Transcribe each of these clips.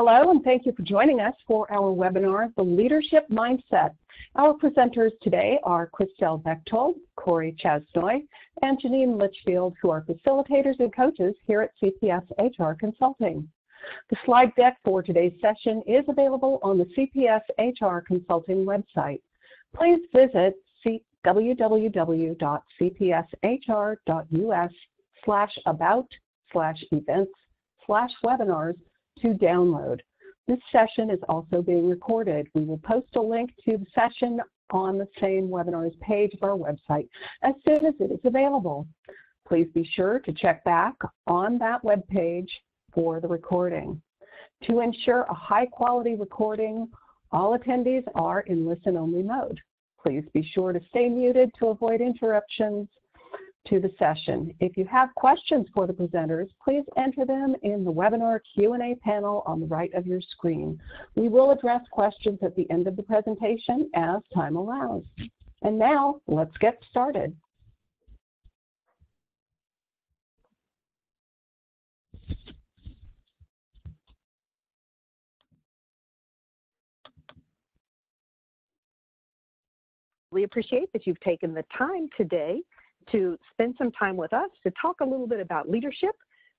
Hello, and thank you for joining us for our webinar, The Leadership Mindset. Our presenters today are Christelle Bechtold, Corey Chasnoy, and Janine Litchfield, who are facilitators and coaches here at CPS HR Consulting. The slide deck for today's session is available on the CPS HR Consulting website. Please visit www.cpshr.us slash about slash events slash webinars to download. This session is also being recorded. We will post a link to the session on the same webinars page of our website as soon as it is available. Please be sure to check back on that web page for the recording. To ensure a high quality recording, all attendees are in listen only mode. Please be sure to stay muted to avoid interruptions to the session. If you have questions for the presenters, please enter them in the webinar Q&A panel on the right of your screen. We will address questions at the end of the presentation as time allows. And now, let's get started. We appreciate that you've taken the time today to spend some time with us to talk a little bit about leadership.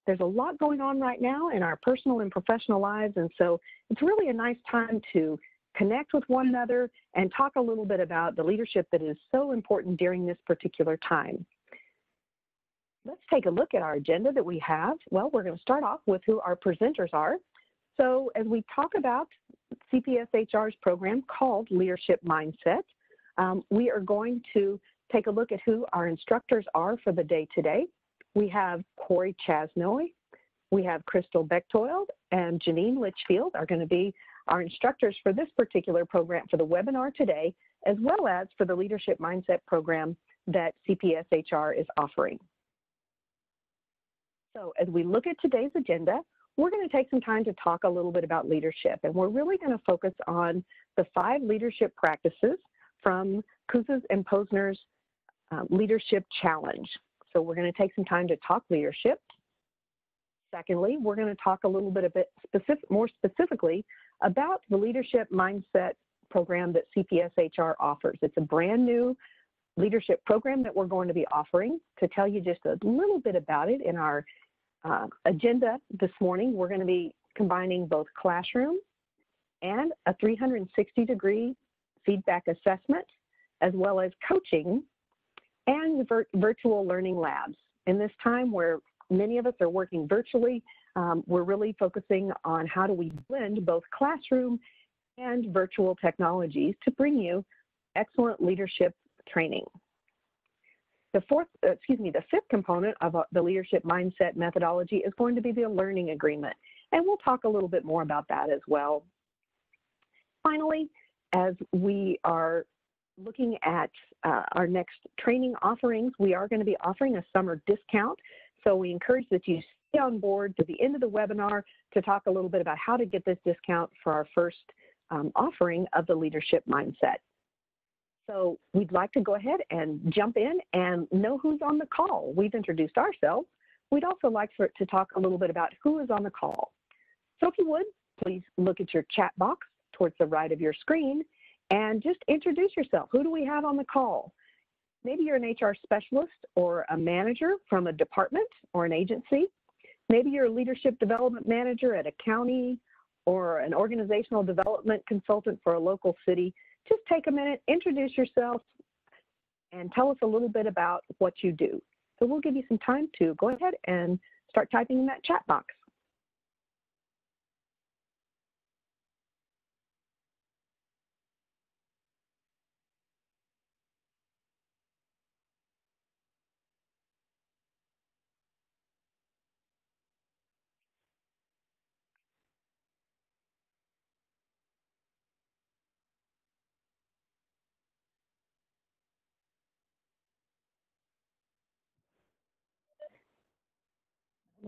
There's a lot going on right now in our personal and professional lives, and so it's really a nice time to connect with one another and talk a little bit about the leadership that is so important during this particular time. Let's take a look at our agenda that we have. Well, we're going to start off with who our presenters are. So as we talk about CPSHR's program called Leadership Mindset, um, we are going to take a look at who our instructors are for the day today. We have Corey Chasnoy, we have Christelle Bechtold, and Janine Litchfield are going to be our instructors for this particular program for the webinar today, as well as for the Leadership Mindset program that CPSHR is offering. So as we look at today's agenda, we're going to take some time to talk a little bit about leadership, and we're really going to focus on the five leadership practices from Kouzes and Posner's um, leadership challenge. So we're going to take some time to talk leadership. Secondly, we're going to talk a little bit, a bit specific, more specifically about the leadership mindset program that CPSHR offers. It's a brand new leadership program that we're going to be offering. To tell you just a little bit about it in our uh, agenda this morning, we're going to be combining both classroom and a 360 degree feedback assessment, as well as coaching and vir virtual learning labs. In this time where many of us are working virtually, um, we're really focusing on how do we blend both classroom and virtual technologies to bring you excellent leadership training. The fourth, uh, excuse me, the fifth component of uh, the leadership mindset methodology is going to be the learning agreement. And we'll talk a little bit more about that as well. Finally, as we are looking at uh, our next training offerings, we are going to be offering a summer discount. So we encourage that you stay on board to the end of the webinar to talk a little bit about how to get this discount for our first um, offering of the leadership mindset. So we'd like to go ahead and jump in and know who's on the call. We've introduced ourselves. We'd also like for, to talk a little bit about who is on the call. So if you would, please look at your chat box towards the right of your screen and just introduce yourself. Who do we have on the call? Maybe you're an HR specialist or a manager from a department or an agency. Maybe you're a leadership development manager at a county or an organizational development consultant for a local city. Just take a minute, introduce yourself, and tell us a little bit about what you do. So we'll give you some time to go ahead and start typing in that chat box.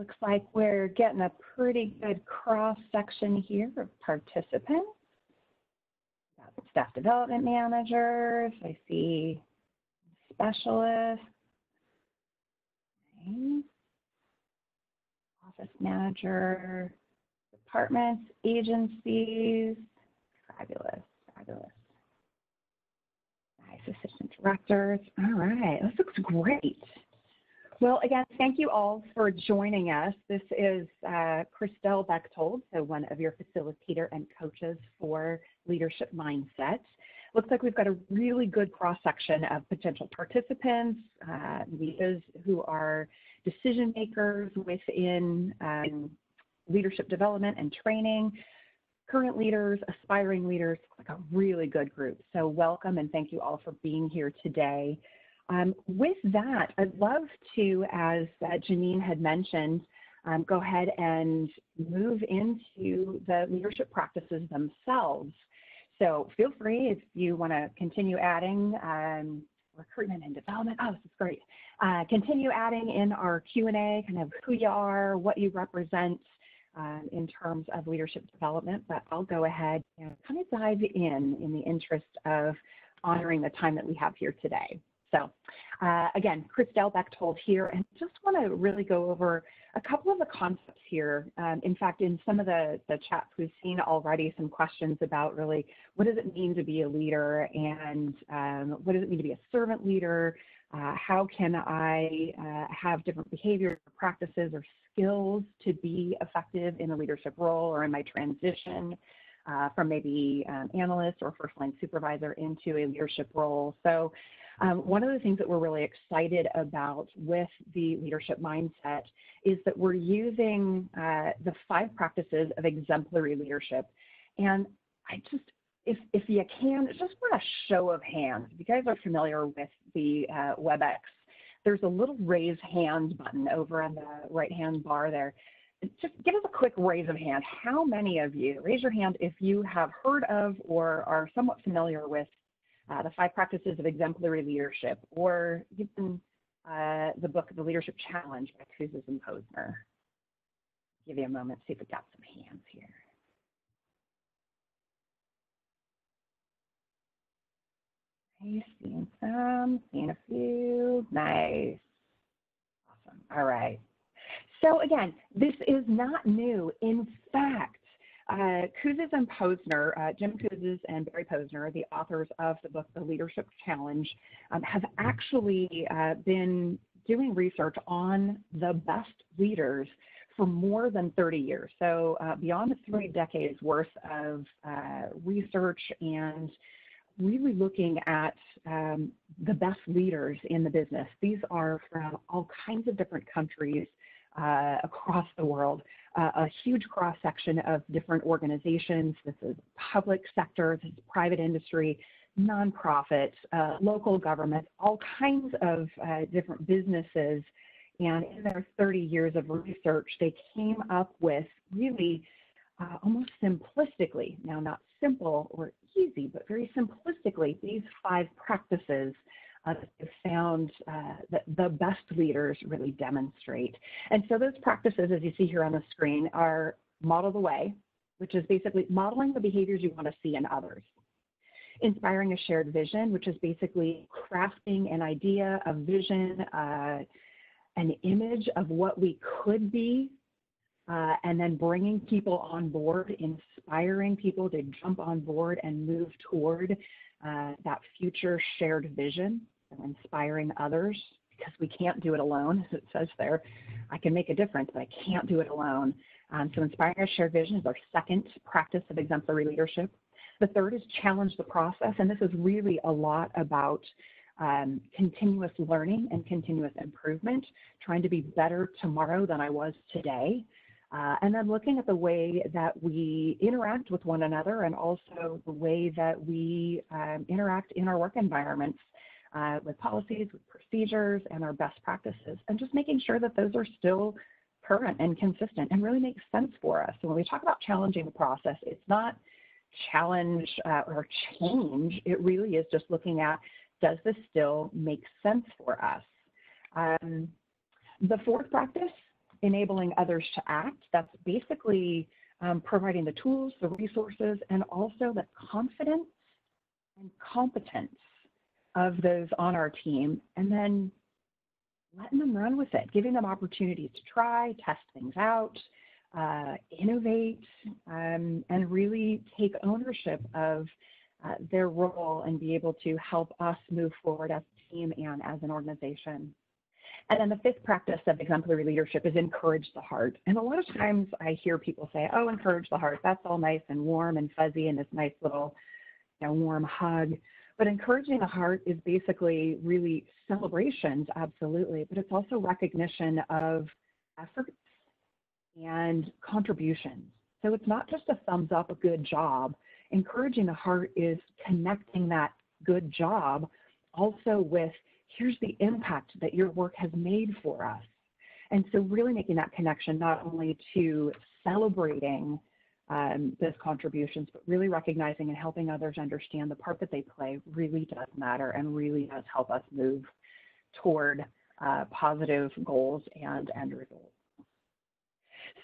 Looks like we're getting a pretty good cross section here of participants. Staff development managers, I see specialists, okay. office manager, departments, agencies. Fabulous, fabulous. Nice assistant directors. All right, this looks great. Well, again, thank you all for joining us. This is uh, Christelle Bechtold, so one of your facilitator and coaches for Leadership Mindset. Looks like we've got a really good cross-section of potential participants, uh, leaders who are decision makers within um, leadership development and training, current leaders, aspiring leaders, like a really good group. So welcome and thank you all for being here today. Um, with that, I'd love to, as uh, Janine had mentioned, um, go ahead and move into the leadership practices themselves. So feel free if you want to continue adding um, recruitment and development. Oh, this is great. Uh, continue adding in our Q&A, kind of who you are, what you represent um, in terms of leadership development, but I'll go ahead and kind of dive in in the interest of honoring the time that we have here today. So uh, again, Christelle Bechtold here, and just want to really go over a couple of the concepts here. Um, in fact, in some of the, the chats, we've seen already some questions about really what does it mean to be a leader and um, what does it mean to be a servant leader? Uh, how can I uh, have different behaviors or practices or skills to be effective in a leadership role or in my transition? Uh, from maybe um, analyst or first line supervisor into a leadership role. So um, one of the things that we're really excited about with the leadership mindset is that we're using uh, the five practices of exemplary leadership. And I just, if, if you can, just want a show of hands. If you guys are familiar with the uh, WebEx, there's a little raise hand button over on the right hand bar there. Just give us a quick raise of hand. How many of you, raise your hand if you have heard of or are somewhat familiar with uh, The Five Practices of Exemplary Leadership, or even uh, the book, The Leadership Challenge by Kouzes and Posner. Give you a moment, see if we got some hands here. Nice, seeing some, seeing a few, nice. Awesome, all right. So again, this is not new. In fact, uh, Kouzes and Posner, uh, Jim Kouzes and Barry Posner, the authors of the book The Leadership Challenge, um, have actually uh, been doing research on the best leaders for more than 30 years. So uh, beyond three decades worth of uh, research and really looking at um, the best leaders in the business. These are from all kinds of different countries uh, across the world uh, a huge cross section of different organizations. This is public sector, this is private industry, nonprofits, uh, local government, all kinds of uh, different businesses. And in their 30 years of research, they came up with really uh, almost simplistically, now not simple or easy, but very simplistically, these five practices uh, found uh, that the best leaders really demonstrate. And so those practices, as you see here on the screen, are model the way, which is basically modeling the behaviors you want to see in others. Inspiring a shared vision, which is basically crafting an idea, a vision, uh, an image of what we could be, uh, and then bringing people on board, inspiring people to jump on board and move toward uh, that future shared vision inspiring others because we can't do it alone, as it says there. I can make a difference, but I can't do it alone. Um, so inspiring a shared vision is our second practice of exemplary leadership. The third is challenge the process, and this is really a lot about um, continuous learning and continuous improvement, trying to be better tomorrow than I was today. Uh, and then looking at the way that we interact with one another and also the way that we um, interact in our work environments uh, with policies, with procedures, and our best practices, and just making sure that those are still current and consistent and really make sense for us. So when we talk about challenging the process, it's not challenge uh, or change. It really is just looking at does this still make sense for us? Um, the fourth practice, enabling others to act, that's basically um, providing the tools, the resources, and also the confidence and competence of those on our team and then letting them run with it, giving them opportunities to try, test things out, uh, innovate, um, and really take ownership of uh, their role and be able to help us move forward as a team and as an organization. And then the fifth practice of exemplary leadership is encourage the heart. And a lot of times I hear people say, oh, encourage the heart. That's all nice and warm and fuzzy and this nice little you know, warm hug. But encouraging the heart is basically really celebrations, absolutely, but it's also recognition of efforts and contributions. So it's not just a thumbs up, a good job. Encouraging the heart is connecting that good job also with here's the impact that your work has made for us. And so really making that connection not only to celebrating um, those contributions, but really recognizing and helping others understand the part that they play really does matter and really does help us move toward uh, positive goals and end results.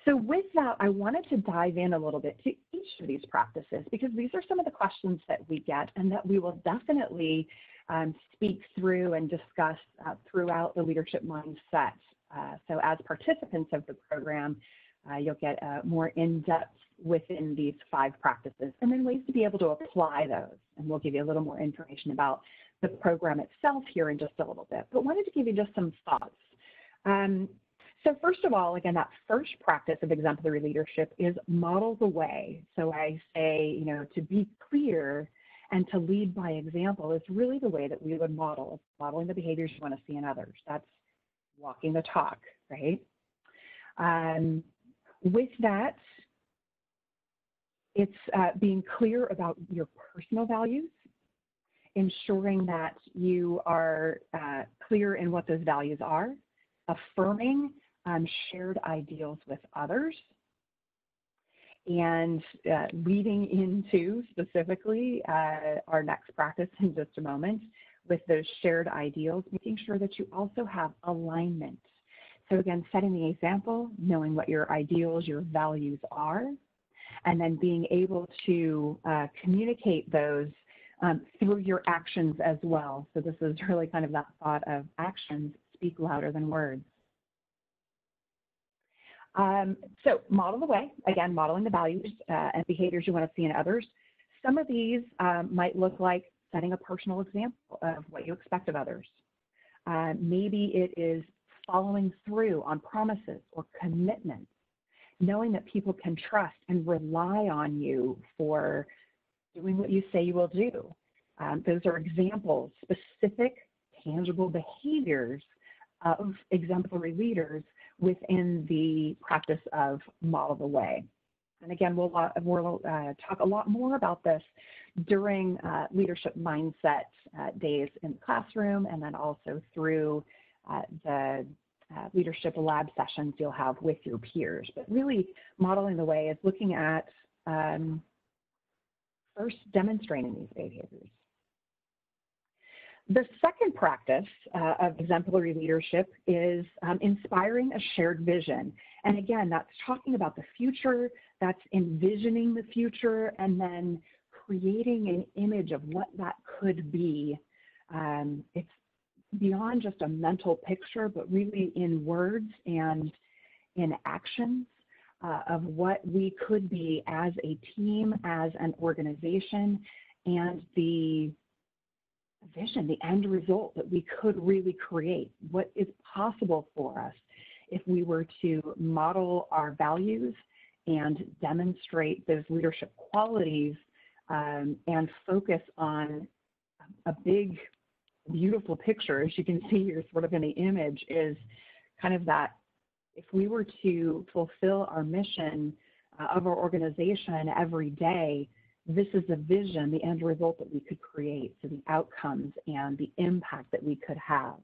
So with that, I wanted to dive in a little bit to each of these practices because these are some of the questions that we get and that we will definitely um, speak through and discuss uh, throughout the leadership mindset. Uh, so as participants of the program, uh, you'll get uh, more in-depth within these five practices and then ways to be able to apply those. And we'll give you a little more information about the program itself here in just a little bit, but wanted to give you just some thoughts. Um, so first of all, again, that first practice of exemplary leadership is model the way. So I say, you know, to be clear and to lead by example is really the way that we would model, modeling the behaviors you want to see in others. That's walking the talk, right? Um, with that, it's uh, being clear about your personal values, ensuring that you are uh, clear in what those values are, affirming um, shared ideals with others, and uh, leading into specifically uh, our next practice in just a moment with those shared ideals, making sure that you also have alignment. So again, setting the example, knowing what your ideals, your values are, and then being able to uh, communicate those um, through your actions as well. So this is really kind of that thought of actions speak louder than words. Um, so model the way, again, modeling the values uh, and behaviors you want to see in others. Some of these um, might look like setting a personal example of what you expect of others. Uh, maybe it is following through on promises or commitments knowing that people can trust and rely on you for doing what you say you will do. Um, those are examples, specific, tangible behaviors of exemplary leaders within the practice of model the way. And again, we'll, uh, we'll uh, talk a lot more about this during uh, leadership mindset uh, days in the classroom and then also through uh, the uh, leadership lab sessions you'll have with your peers. But really modeling the way is looking at um, first demonstrating these behaviors. The second practice uh, of exemplary leadership is um, inspiring a shared vision. And again, that's talking about the future, that's envisioning the future, and then creating an image of what that could be. Um, it's beyond just a mental picture, but really in words and in actions uh, of what we could be as a team, as an organization, and the vision, the end result that we could really create, what is possible for us if we were to model our values and demonstrate those leadership qualities um, and focus on a big beautiful picture, as you can see here sort of in the image, is kind of that if we were to fulfill our mission uh, of our organization every day, this is the vision, the end result that we could create, so the outcomes and the impact that we could have.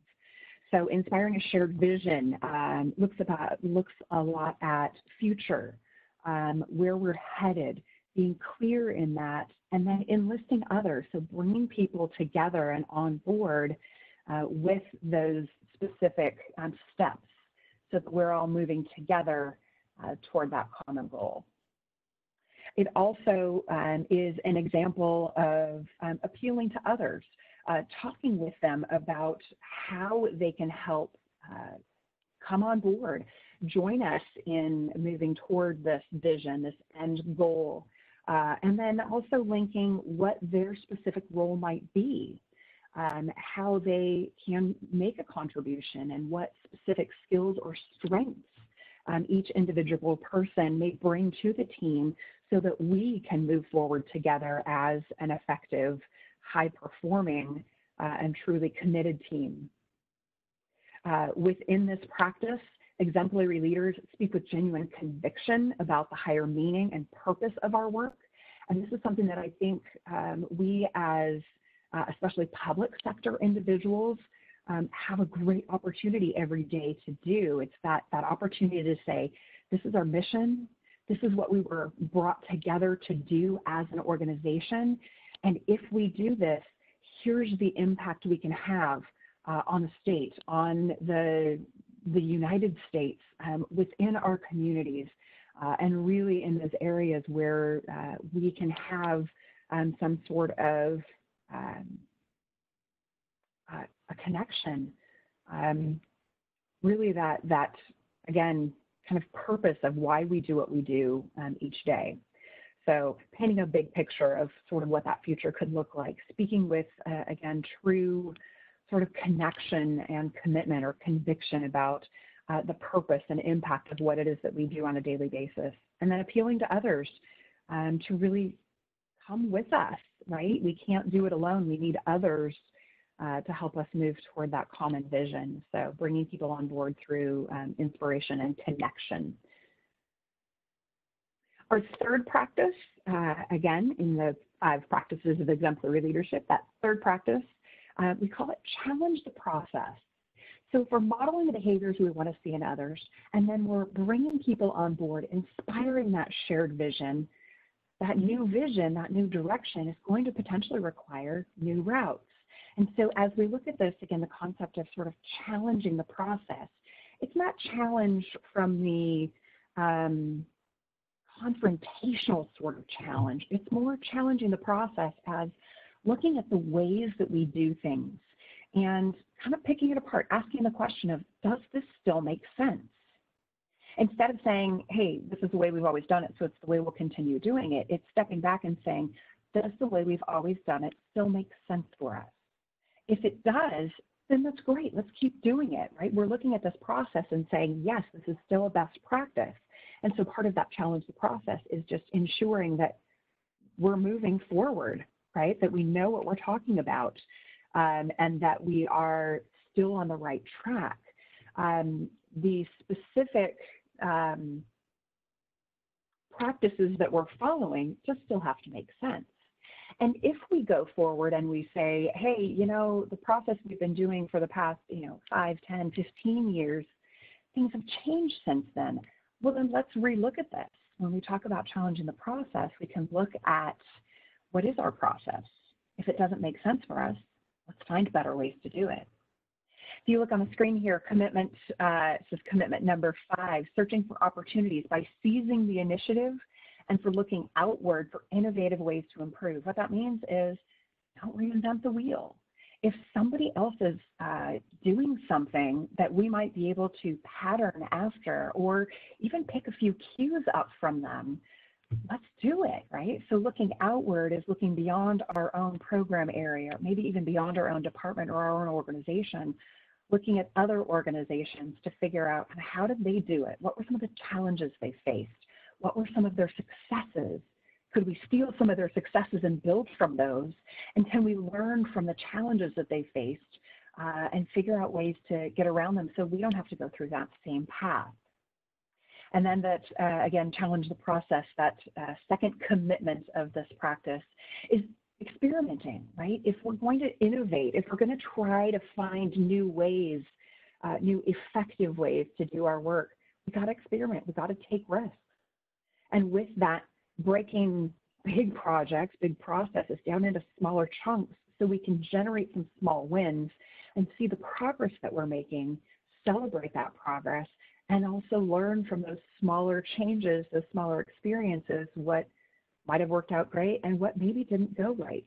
So inspiring a shared vision um, looks about looks a lot at future, um, where we're headed, being clear in that, and then enlisting others. So bringing people together and on board uh, with those specific um, steps so that we're all moving together uh, toward that common goal. It also um, is an example of um, appealing to others, uh, talking with them about how they can help uh, come on board, join us in moving toward this vision, this end goal, uh, and then also linking what their specific role might be, um, how they can make a contribution, and what specific skills or strengths um, each individual person may bring to the team so that we can move forward together as an effective, high performing, uh, and truly committed team. Uh, within this practice, exemplary leaders speak with genuine conviction about the higher meaning and purpose of our work. And this is something that I think um, we as uh, especially public sector individuals um, have a great opportunity every day to do. It's that, that opportunity to say, this is our mission, this is what we were brought together to do as an organization, and if we do this, here's the impact we can have uh, on the state, on the, the United States, um, within our communities, uh, and really in those areas where uh, we can have um, some sort of um, uh, a connection. Um, really, that that again kind of purpose of why we do what we do um, each day. So painting a big picture of sort of what that future could look like, speaking with, uh, again, true sort of connection and commitment or conviction about uh, the purpose and impact of what it is that we do on a daily basis. And then appealing to others um, to really come with us, right? We can't do it alone. We need others uh, to help us move toward that common vision. So bringing people on board through um, inspiration and connection. Our third practice, uh, again, in the five practices of exemplary leadership, that third practice, uh, we call it challenge the process. So if we're modeling the behaviors we want to see in others, and then we're bringing people on board, inspiring that shared vision, that new vision, that new direction is going to potentially require new routes. And so as we look at this, again, the concept of sort of challenging the process, it's not challenge from the um, confrontational sort of challenge. It's more challenging the process as looking at the ways that we do things and kind of picking it apart, asking the question of, does this still make sense? Instead of saying, hey, this is the way we've always done it, so it's the way we'll continue doing it, it's stepping back and saying, does the way we've always done it still make sense for us? If it does, then that's great. Let's keep doing it, right? We're looking at this process and saying, yes, this is still a best practice. And so part of that challenge the process is just ensuring that we're moving forward, right? That we know what we're talking about um, and that we are still on the right track. Um, the specific um, practices that we're following just still have to make sense. And if we go forward and we say, hey, you know, the process we've been doing for the past, you know, 5, 10, 15 years, things have changed since then. Well, then let's relook at this. When we talk about challenging the process, we can look at what is our process. If it doesn't make sense for us, let's find better ways to do it. If you look on the screen here, commitment, uh, says commitment number five, searching for opportunities by seizing the initiative and for looking outward for innovative ways to improve. What that means is don't reinvent the wheel. If somebody else is uh, doing something that we might be able to pattern after or even pick a few cues up from them, let's do it, right? So looking outward is looking beyond our own program area, maybe even beyond our own department or our own organization, looking at other organizations to figure out how did they do it? What were some of the challenges they faced? What were some of their successes? Could we steal some of their successes and build from those? And can we learn from the challenges that they faced uh, and figure out ways to get around them so we don't have to go through that same path? And then that, uh, again, challenge the process, that uh, second commitment of this practice is experimenting, right? If we're going to innovate, if we're going to try to find new ways, uh, new effective ways to do our work, we got to experiment, we got to take risks. And with that, breaking big projects, big processes down into smaller chunks so we can generate some small wins and see the progress that we're making, celebrate that progress, and also learn from those smaller changes, those smaller experiences, what might have worked out great and what maybe didn't go right.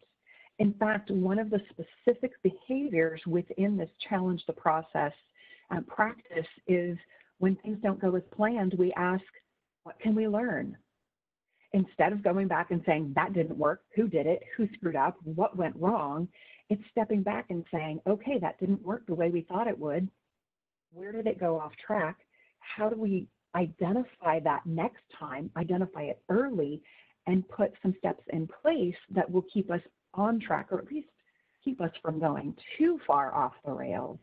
In fact, one of the specific behaviors within this challenge the process Uh, practice is when things don't go as planned, we ask, what can we learn? Instead of going back and saying, that didn't work, who did it, who screwed up, what went wrong, it's stepping back and saying, okay, that didn't work the way we thought it would. Where did it go off track? How do we identify that next time, identify it early, and put some steps in place that will keep us on track or at least keep us from going too far off the rails.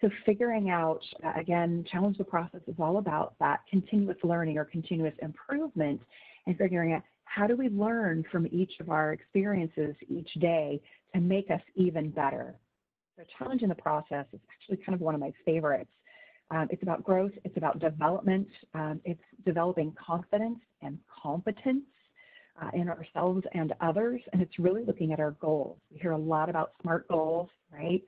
So figuring out, again, challenge the process is all about that continuous learning or continuous improvement and figuring out how do we learn from each of our experiences each day to make us even better. So challenging the process is actually kind of one of my favorites. Um, it's about growth, it's about development, um, it's developing confidence and competence uh, in ourselves and others, and it's really looking at our goals. We hear a lot about SMART goals, right?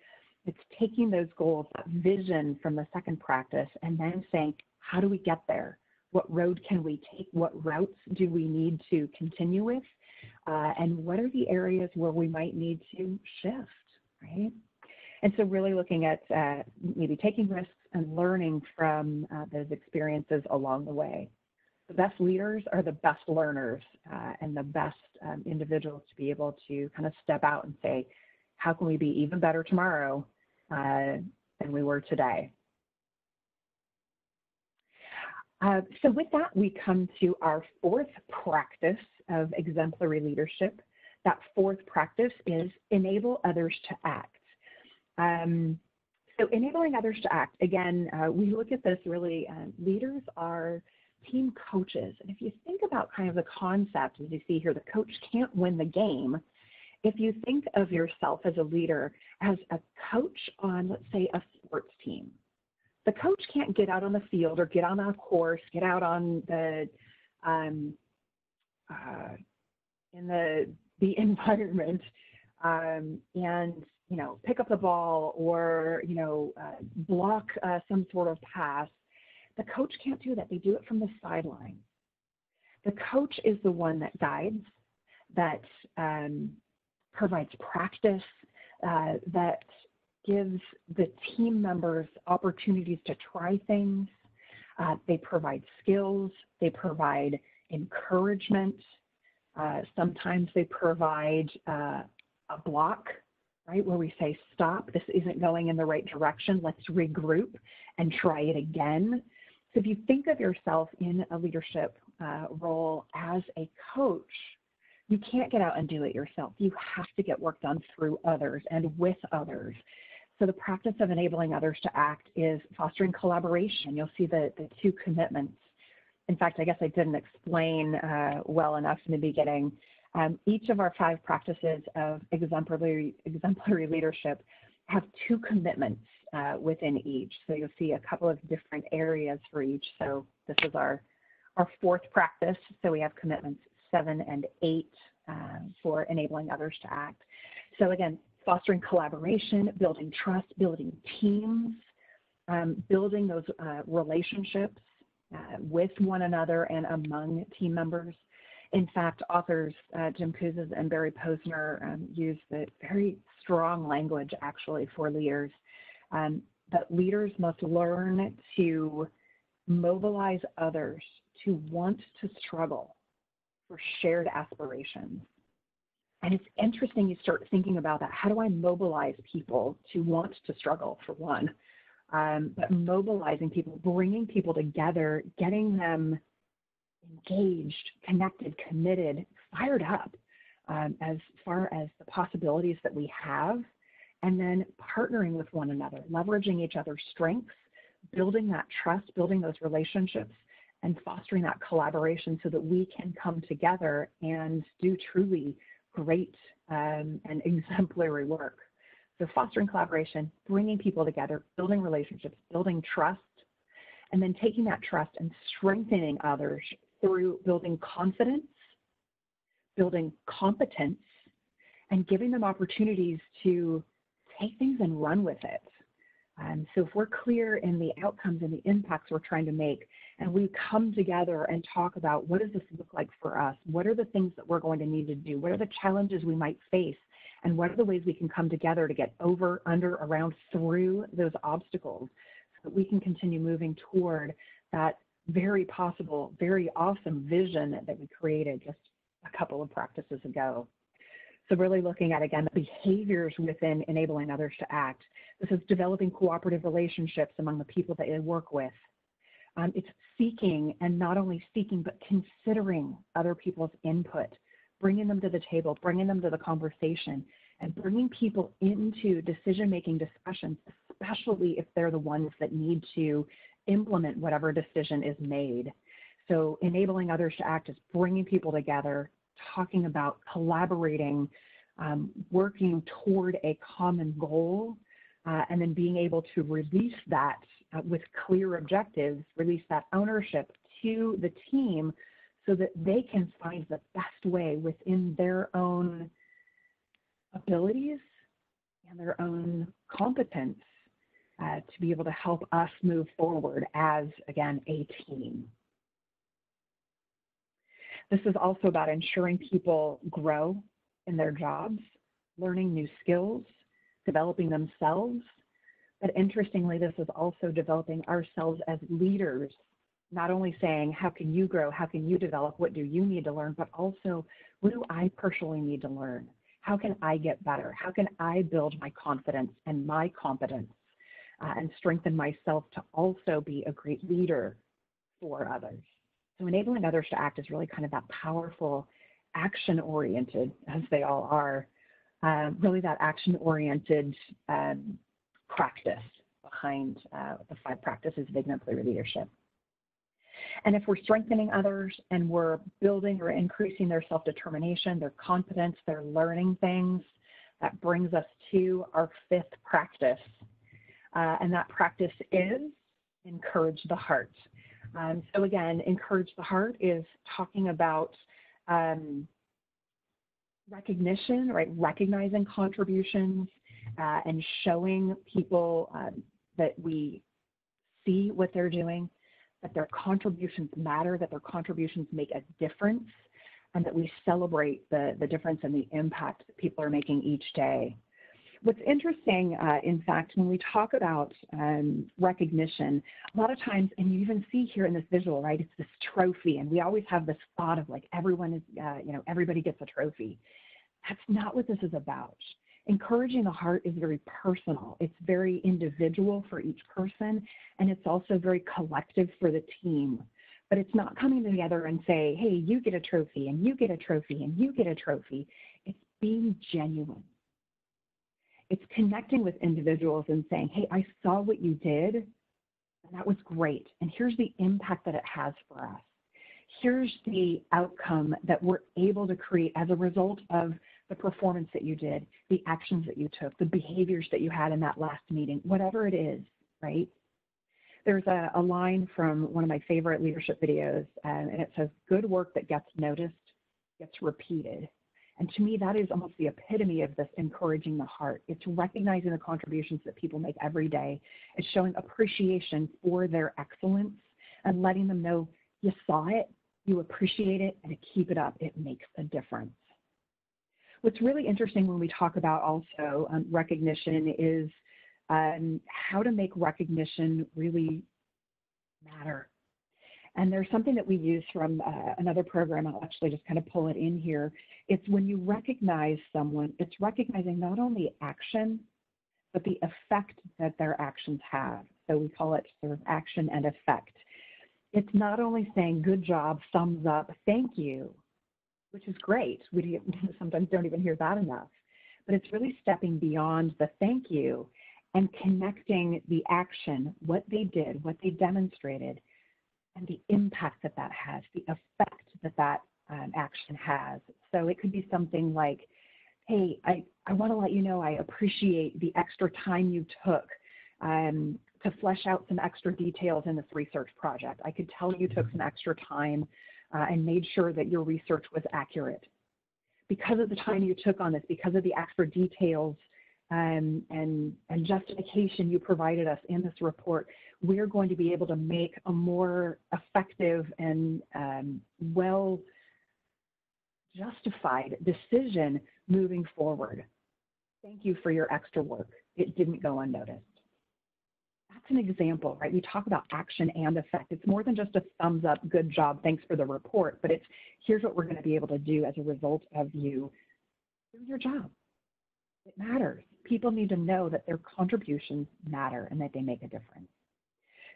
It's taking those goals, that vision from the second practice, and then saying, how do we get there? What road can we take? What routes do we need to continue with? Uh, and what are the areas where we might need to shift, right? And so really looking at uh, maybe taking risks and learning from uh, those experiences along the way the best leaders are the best learners uh, and the best um, individuals to be able to kind of step out and say, how can we be even better tomorrow uh, than we were today? Uh, so with that, we come to our fourth practice of exemplary leadership. That fourth practice is enable others to act. Um, so enabling others to act, again, uh, we look at this really, uh, leaders are team coaches. And if you think about kind of the concept, as you see here, the coach can't win the game. If you think of yourself as a leader as a coach on, let's say, a sports team, the coach can't get out on the field or get on a course, get out on the um, uh, in the the environment um, and you know pick up the ball or you know uh, block uh, some sort of pass the coach can't do that. They do it from the sideline. The coach is the one that guides, that um, provides practice, uh, that gives the team members opportunities to try things. Uh, they provide skills, they provide encouragement. Uh, sometimes they provide uh, a block, right, where we say, stop, this isn't going in the right direction, let's regroup and try it again. So if you think of yourself in a leadership uh, role as a coach, you can't get out and do it yourself. You have to get work done through others and with others. So the practice of enabling others to act is fostering collaboration. You'll see the, the two commitments. In fact, I guess I didn't explain uh, well enough in the beginning. Um, each of our five practices of exemplary, exemplary leadership have two commitments uh, within each. So you'll see a couple of different areas for each. So this is our, our fourth practice. So we have commitments seven and eight uh, for enabling others to act. So again, fostering collaboration, building trust, building teams, um, building those uh, relationships uh, with one another and among team members. In fact, authors uh, Jim Kouzes and Barry Posner um, use the very strong language actually for leaders um, that leaders must learn to mobilize others to want to struggle for shared aspirations. And it's interesting you start thinking about that. How do I mobilize people to want to struggle, for one? Um, but mobilizing people, bringing people together, getting them engaged, connected, committed, fired up um, as far as the possibilities that we have and then partnering with one another, leveraging each other's strengths, building that trust, building those relationships, and fostering that collaboration so that we can come together and do truly great um, and exemplary work. So fostering collaboration, bringing people together, building relationships, building trust, and then taking that trust and strengthening others through building confidence, building competence, and giving them opportunities to take things and run with it. Um, so if we're clear in the outcomes and the impacts we're trying to make, and we come together and talk about what does this look like for us? What are the things that we're going to need to do? What are the challenges we might face? And what are the ways we can come together to get over, under, around, through those obstacles so that we can continue moving toward that very possible, very awesome vision that we created just a couple of practices ago. So really looking at, again, the behaviors within enabling others to act. This is developing cooperative relationships among the people that you work with. Um, it's seeking and not only seeking, but considering other people's input, bringing them to the table, bringing them to the conversation, and bringing people into decision-making discussions, especially if they're the ones that need to implement whatever decision is made. So enabling others to act is bringing people together, talking about collaborating, um, working toward a common goal, uh, and then being able to release that uh, with clear objectives, release that ownership to the team so that they can find the best way within their own abilities and their own competence uh, to be able to help us move forward as, again, a team. This is also about ensuring people grow in their jobs, learning new skills, developing themselves. But interestingly, this is also developing ourselves as leaders, not only saying, how can you grow? How can you develop? What do you need to learn? But also, what do I personally need to learn? How can I get better? How can I build my confidence and my competence uh, and strengthen myself to also be a great leader for others? So enabling others to act is really kind of that powerful, action-oriented, as they all are, uh, really that action-oriented um, practice behind uh, the five practices of exemplary leadership. And if we're strengthening others and we're building or increasing their self-determination, their confidence, their learning things, that brings us to our fifth practice. Uh, and that practice is encourage the heart. Um, so again, encourage the heart is talking about um, recognition, right? Recognizing contributions uh, and showing people um, that we see what they're doing, that their contributions matter, that their contributions make a difference, and that we celebrate the, the difference and the impact that people are making each day. What's interesting, uh, in fact, when we talk about um, recognition, a lot of times, and you even see here in this visual, right, it's this trophy, and we always have this thought of like everyone is, uh, you know, everybody gets a trophy. That's not what this is about. Encouraging the heart is very personal. It's very individual for each person, and it's also very collective for the team. But it's not coming together and say, hey, you get a trophy, and you get a trophy, and you get a trophy. It's being genuine it's connecting with individuals and saying, hey, I saw what you did, and that was great. And here's the impact that it has for us. Here's the outcome that we're able to create as a result of the performance that you did, the actions that you took, the behaviors that you had in that last meeting, whatever it is, right? There's a, a line from one of my favorite leadership videos, um, and it says, Good work that gets noticed gets repeated. And to me, that is almost the epitome of this encouraging the heart. It's recognizing the contributions that people make every day. It's showing appreciation for their excellence and letting them know you saw it, you appreciate it, and to keep it up. It makes a difference. What's really interesting when we talk about also um, recognition is um, how to make recognition really matter and there's something that we use from uh, another program. I'll actually just kind of pull it in here. It's when you recognize someone, it's recognizing not only action, but the effect that their actions have. So we call it sort of action and effect. It's not only saying good job, thumbs up, thank you, which is great. We sometimes don't even hear that enough. But it's really stepping beyond the thank you and connecting the action, what they did, what they demonstrated, and the impact that that has, the effect that that um, action has. So it could be something like, hey, I, I want to let you know I appreciate the extra time you took um, to flesh out some extra details in this research project. I could tell you took some extra time uh, and made sure that your research was accurate. Because of the time you took on this, because of the extra details um, and, and justification you provided us in this report, we're going to be able to make a more effective and um, well justified decision moving forward. Thank you for your extra work. It didn't go unnoticed. That's an example, right? We talk about action and effect. It's more than just a thumbs up, good job, thanks for the report, but it's here's what we're going to be able to do as a result of you doing your job. It matters. People need to know that their contributions matter and that they make a difference.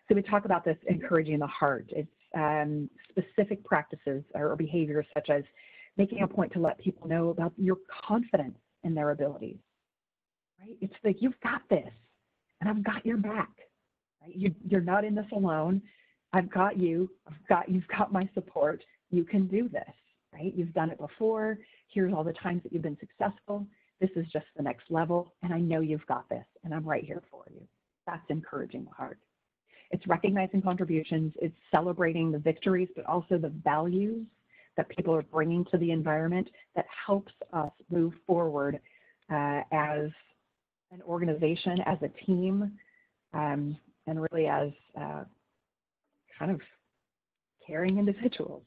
So we talk about this encouraging the heart. It's um, specific practices or behaviors such as making a point to let people know about your confidence in their abilities. Right? It's like you've got this, and I've got your back. Right? You, you're not in this alone. I've got you. I've got you've got my support. You can do this. Right? You've done it before. Here's all the times that you've been successful. This is just the next level, and I know you've got this, and I'm right here for you. That's encouraging the heart. It's recognizing contributions, it's celebrating the victories, but also the values that people are bringing to the environment that helps us move forward uh, as an organization, as a team, um, and really as uh, kind of caring individuals.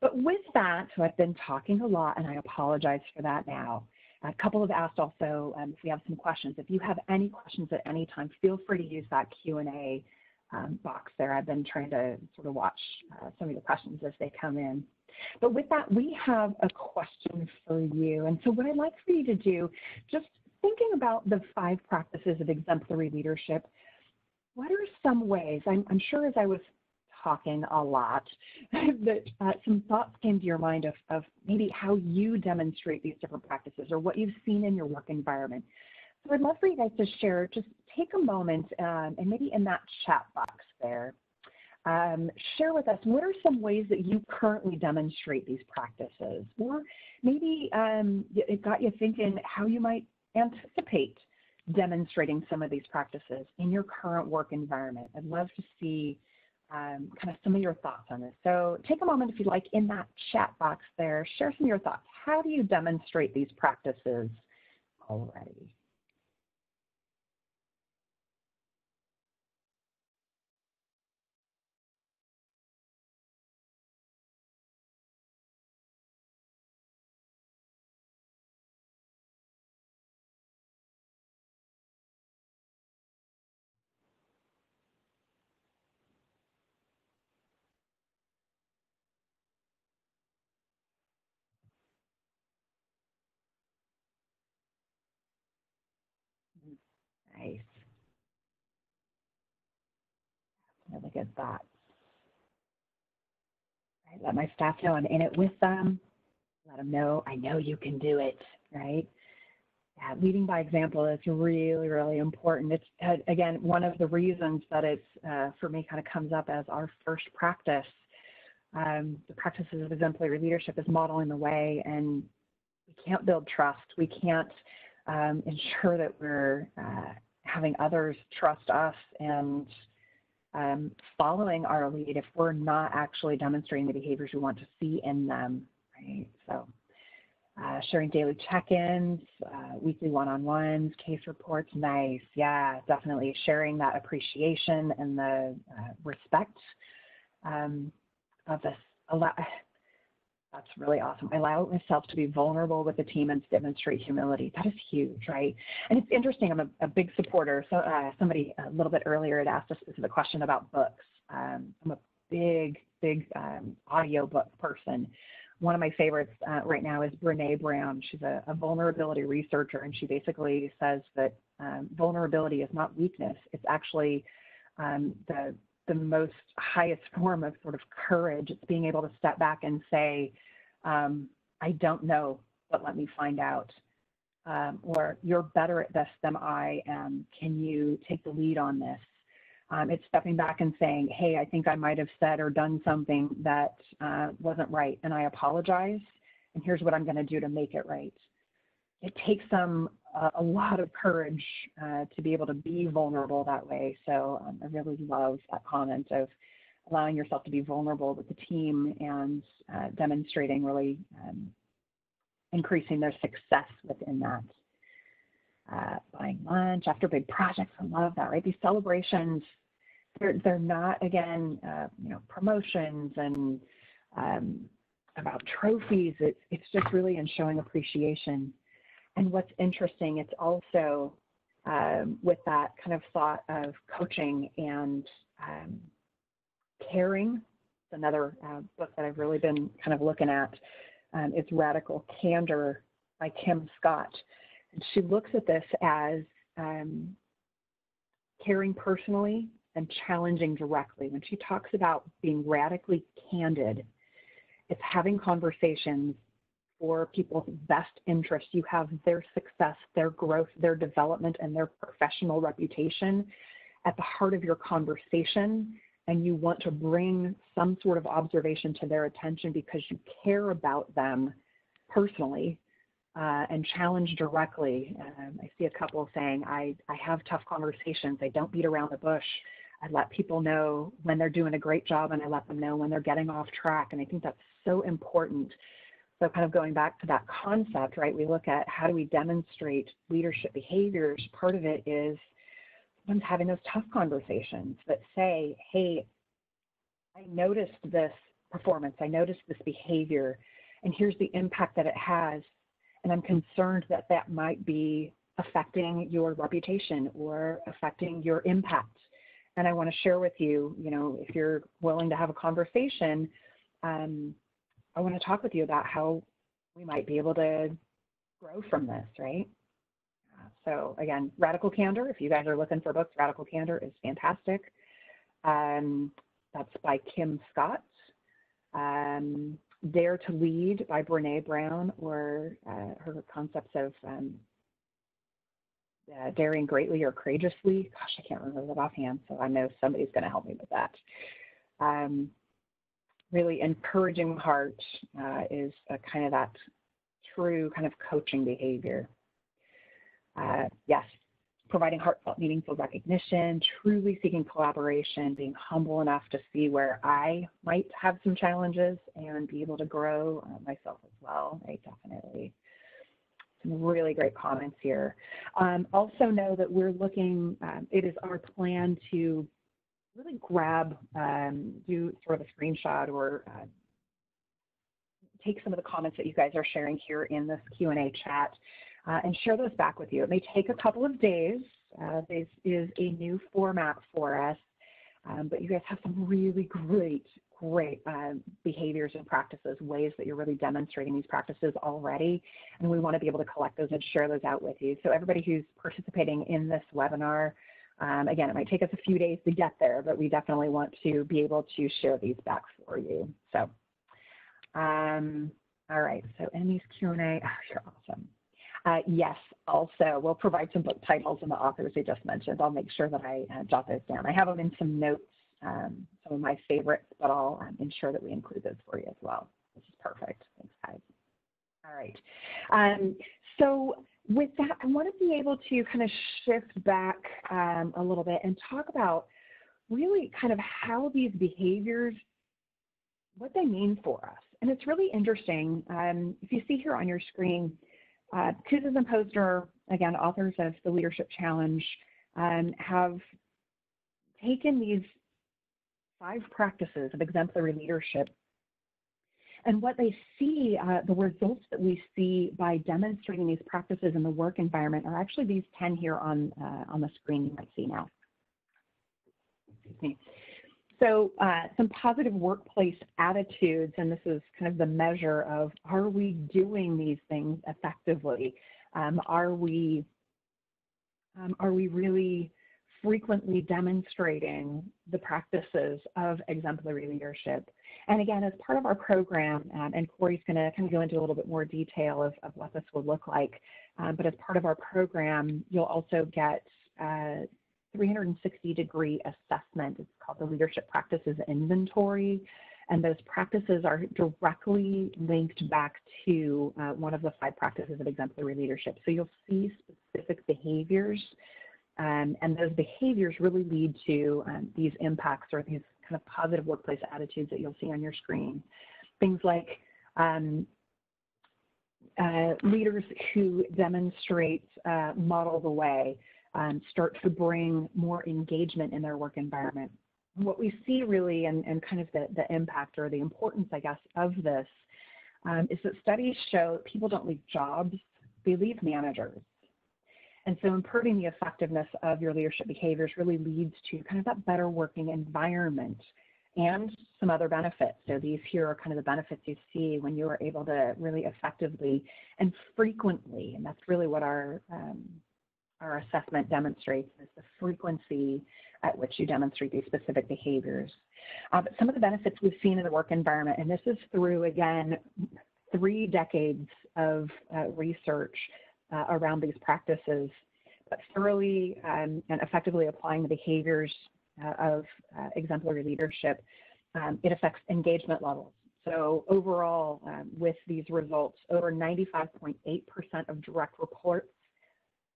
But with that, so I've been talking a lot, and I apologize for that now. A couple have asked also um, if we have some questions. If you have any questions at any time, feel free to use that Q&A um, box there. I've been trying to sort of watch uh, some of the questions as they come in. But with that, we have a question for you. And so what I'd like for you to do, just thinking about the five practices of exemplary leadership, what are some ways, I'm, I'm sure as I was talking a lot, that uh, some thoughts came to your mind of, of maybe how you demonstrate these different practices or what you've seen in your work environment. So I'd love for you guys to share, just take a moment um, and maybe in that chat box there, um, share with us what are some ways that you currently demonstrate these practices or maybe um, it got you thinking how you might anticipate demonstrating some of these practices in your current work environment. I'd love to see um, kind of some of your thoughts on this. So take a moment if you'd like in that chat box there, share some of your thoughts. How do you demonstrate these practices already? Nice. Really good thoughts. Right, let my staff know I'm in it with them. Let them know I know you can do it, right? Yeah, leading by example is really, really important. It's, uh, again, one of the reasons that it's, uh, for me, kind of comes up as our first practice. Um, the practices of exemplary leadership is modeling the way, and we can't build trust. We can't um, ensure that we're uh, having others trust us and um, following our lead if we're not actually demonstrating the behaviors we want to see in them, right? So uh, sharing daily check-ins, uh, weekly one-on-ones, case reports, nice, yeah, definitely sharing that appreciation and the uh, respect um, of this. That's really awesome. I allow myself to be vulnerable with the team and demonstrate humility. That is huge, right? And it's interesting. I'm a, a big supporter. So uh, somebody a little bit earlier had asked a specific question about books. Um, I'm a big, big um, audio book person. One of my favorites uh, right now is Brene Brown. She's a, a, vulnerability researcher, and she basically says that um, vulnerability is not weakness. It's actually um, the the most highest form of sort of courage. It's being able to step back and say, um, I don't know, but let me find out. Um, or you're better at this than I am. Can you take the lead on this? Um, it's stepping back and saying, hey, I think I might have said or done something that uh, wasn't right, and I apologize. And here's what I'm going to do to make it right. It takes some a lot of courage uh, to be able to be vulnerable that way. So um, I really love that comment of allowing yourself to be vulnerable with the team and uh, demonstrating really um, increasing their success within that. Uh, buying lunch after big projects, I love that, right? These celebrations, they're, they're not, again, uh, you know, promotions and um, about trophies. It's, it's just really in showing appreciation and what's interesting, it's also um, with that kind of thought of coaching and um, caring. It's another uh, book that I've really been kind of looking at. Um, it's Radical Candor by Kim Scott. And she looks at this as um, caring personally and challenging directly. When she talks about being radically candid, it's having conversations for people's best interests. You have their success, their growth, their development, and their professional reputation at the heart of your conversation. And you want to bring some sort of observation to their attention because you care about them personally uh, and challenge directly. Um, I see a couple saying, I, I have tough conversations. I don't beat around the bush. I let people know when they're doing a great job and I let them know when they're getting off track. And I think that's so important. So, kind of going back to that concept, right? We look at how do we demonstrate leadership behaviors. Part of it is someone's having those tough conversations that say, hey, I noticed this performance, I noticed this behavior, and here's the impact that it has. And I'm concerned that that might be affecting your reputation or affecting your impact. And I want to share with you, you know, if you're willing to have a conversation, um, I want to talk with you about how we might be able to grow from this, right? So again, Radical Candor, if you guys are looking for books, Radical Candor is fantastic. Um, that's by Kim Scott. Um, Dare to Lead by Brene Brown, or uh, her concepts of um, uh, daring greatly or courageously. Gosh, I can't remember that offhand, so I know somebody's going to help me with that. Um, really encouraging heart uh, is a kind of that true kind of coaching behavior. Uh, yes, providing heartfelt, meaningful recognition, truly seeking collaboration, being humble enough to see where I might have some challenges and be able to grow uh, myself as well. I definitely. Some really great comments here. Um, also know that we're looking, um, it is our plan to really grab, um, do sort of a screenshot or uh, take some of the comments that you guys are sharing here in this Q&A chat uh, and share those back with you. It may take a couple of days. Uh, this is a new format for us, um, but you guys have some really great, great uh, behaviors and practices, ways that you're really demonstrating these practices already, and we want to be able to collect those and share those out with you. So everybody who's participating in this webinar, um, again, it might take us a few days to get there, but we definitely want to be able to share these back for you. So, um, all right, so in these Q&A, oh, you're awesome. Uh, yes, also, we'll provide some book titles and the authors we just mentioned. I'll make sure that I uh, jot those down. I have them in some notes, um, some of my favorites, but I'll um, ensure that we include those for you as well. This is perfect. Thanks, guys. All right. Um, so with that, I want to be able to kind of shift back um, a little bit and talk about really kind of how these behaviors, what they mean for us. And it's really interesting. Um, if you see here on your screen, uh, Kouzes and Posner, again, authors of the Leadership Challenge, um, have taken these five practices of exemplary leadership and what they see, uh, the results that we see by demonstrating these practices in the work environment are actually these 10 here on, uh, on the screen you might see now. So uh, some positive workplace attitudes, and this is kind of the measure of are we doing these things effectively? Um, are we um, are we really frequently demonstrating the practices of exemplary leadership? And again, as part of our program, um, and Corey's going to kind of go into a little bit more detail of, of what this will look like, um, but as part of our program, you'll also get uh, 360 degree assessment. It's called the Leadership Practices Inventory. And those practices are directly linked back to uh, one of the five practices of exemplary leadership. So you'll see specific behaviors, um, and those behaviors really lead to um, these impacts or these kind of positive workplace attitudes that you'll see on your screen. Things like um, uh, leaders who demonstrate, uh, model the way, um, start to bring more engagement in their work environment. What we see really and, and kind of the, the impact or the importance, I guess, of this um, is that studies show people don't leave jobs, they leave managers. And so improving the effectiveness of your leadership behaviors really leads to kind of that better working environment and some other benefits. So these here are kind of the benefits you see when you are able to really effectively and frequently, and that's really what our um, our assessment demonstrates is the frequency at which you demonstrate these specific behaviors. Uh, but some of the benefits we've seen in the work environment, and this is through, again, three decades of uh, research uh, around these practices, but thoroughly um, and effectively applying the behaviors uh, of uh, exemplary leadership, um, it affects engagement levels. So overall, um, with these results, over 95.8% of direct reports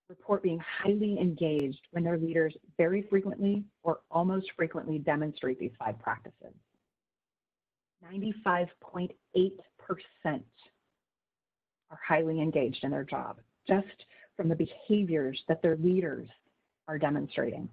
report being highly engaged when their leaders very frequently or almost frequently demonstrate these five practices. 95.8% are highly engaged in their job, just from the behaviors that their leaders are demonstrating.